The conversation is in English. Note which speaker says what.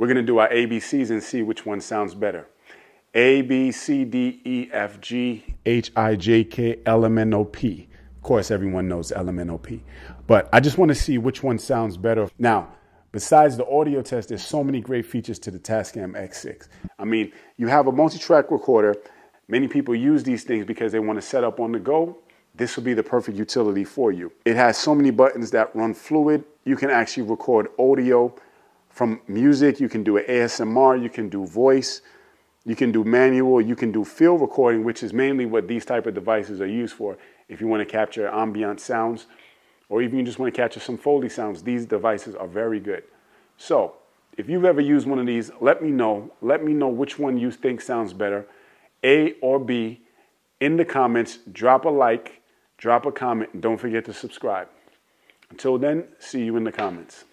Speaker 1: We're going to do our ABCs and see which one sounds better. A, B, C, D, E, F, G, H, I, J, K, L, M, N, O, P. Of course, everyone knows L, M, N, O, P. But I just want to see which one sounds better. Now, besides the audio test, there's so many great features to the Tascam X6. I mean, you have a multi-track recorder. Many people use these things because they want to set up on the go. This will be the perfect utility for you. It has so many buttons that run fluid. You can actually record audio from music. You can do ASMR. You can do voice. You can do manual, you can do field recording, which is mainly what these type of devices are used for. If you want to capture ambient sounds, or even you just want to capture some Foley sounds, these devices are very good. So, if you've ever used one of these, let me know. Let me know which one you think sounds better, A or B, in the comments. Drop a like, drop a comment, and don't forget to subscribe. Until then, see you in the comments.